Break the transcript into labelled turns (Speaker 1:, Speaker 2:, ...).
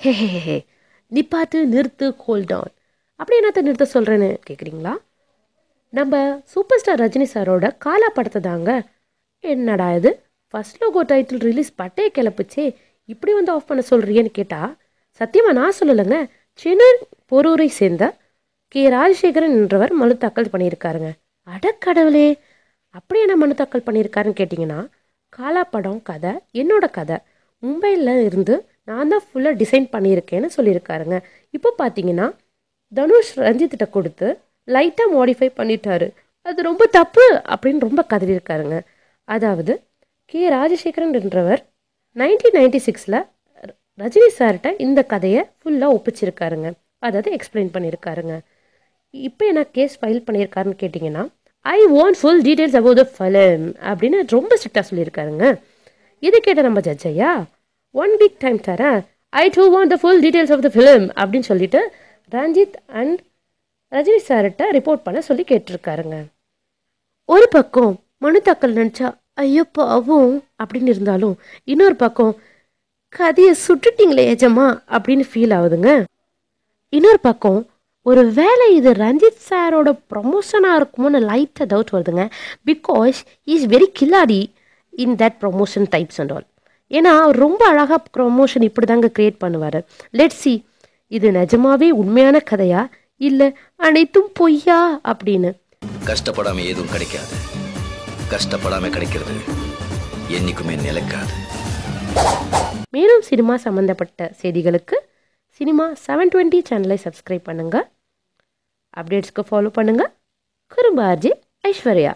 Speaker 1: ஹே ஹே ஹே, நிப்பாட்டு நிறுத்து கோல்டான் அப்படி என்னத்த நிறுத்த சொல்கிறேன்னு கேட்குறீங்களா நம்ம சூப்பர் ஸ்டார் ரஜினி சாரோட காலா படத்தை தாங்க. என்னடா இது? ஃபர்ஸ்ட் லோகோ டைட்டில் ரிலீஸ் பட்டையை கிளப்புச்சே இப்படி வந்து ஆஃப் பண்ண சொல்கிறீங்கன்னு கேட்டால் சத்தியமாக நான் சொல்லலைங்க. சென்னை போரூரை சேர்ந்த கே. ராஜசேகரன் என்றவர் மனு தாக்கல் பண்ணியிருக்காருங்க. அடக்கடவுளே அப்படி என்ன மனு தாக்கல் பண்ணியிருக்காருன்னு கேட்டிங்கன்னா காலா படம் கதை என்னோட கதை. மும்பையில் இருந்து நான் தான் ஃபுல்லாக டிசைன் பண்ணியிருக்கேன்னு சொல்லியிருக்காருங்க. இப்போ பார்த்தீங்கன்னா தனுஷ் ரஞ்சித்திட்ட கொடுத்து லைட்டாக மாடிஃபை பண்ணிட்டாரு. அது ரொம்ப தப்பு அப்படின்னு ரொம்ப கதறியிருக்காருங்க. அதாவது கே ராஜசேகரன் என்றவர் நைன்டீன் நைன்டி சிக்ஸில் ரஜினி சார்கிட்ட இந்த கதையை ஃபுல்லாக ஒப்பிச்சிருக்காருங்க. அதாவது எக்ஸ்பிளைன் பண்ணியிருக்காருங்க. இப்போ என்ன கேஸ் ஃபைல் பண்ணியிருக்காருன்னு கேட்டிங்கன்னா I want full details about the film அப்படின்னு ரொம்ப ஸ்ட்ரிக்டாக சொல்லியிருக்காருங்க. இது கேட்ட நம்ம ஜட்ஜையா ஒன் வீக் டைம் தரேன். I do want the full details of the film அப்படின்னு சொல்லிட்டு ரஞ்சித் அண்ட் ரஜினி சார்கிட்ட ரிப்போர்ட் பண்ண சொல்லி கேட்டிருக்காருங்க. ஒரு பக்கம் மனு தாக்கல் நினச்சா ஐயோ பாவம் அப்படின்னு இருந்தாலும் இன்னொரு பக்கம் கதையை சுட்டுட்டிங்களே ஏஜமா அப்படின்னு ஃபீல் ஆகுதுங்க. இன்னொரு பக்கம் ஒரு வேலை இது ரஞ்சித் சாரோட ப்ரொமோஷனாக இருக்குமோன்னு லைட்டாக டவுட் வருதுங்க. Because is very Killadi in that promotion types and all ஏன்னா அவர் ரொம்ப அழகாக ப்ரொமோஷன் இப்படி தாங்க க்ரியேட் பண்ணுவார். லெட் சி இது நிஜமாவே உண்மையான கதையா? இல்லை அனைத்தும் பொய்யா? அப்படின்னு.
Speaker 2: கஷ்டப்படாம எதுவும் கிடைக்காது. கஷ்டப்படாம கிடைக்கிறது என்னைக்குமே நிலைக்காது.
Speaker 1: மேலும் சினிமா சம்மந்தப்பட்ட செய்திகளுக்கு சினிமா செவன் டுவெண்ட்டி சேனலை சப்ஸ்கிரைப் பண்ணுங்கள் அப்டேட்ஸ்க்கு ஃபாலோ பண்ணுங்கள் குறும்பார்ஜி ஐஸ்வர்யா.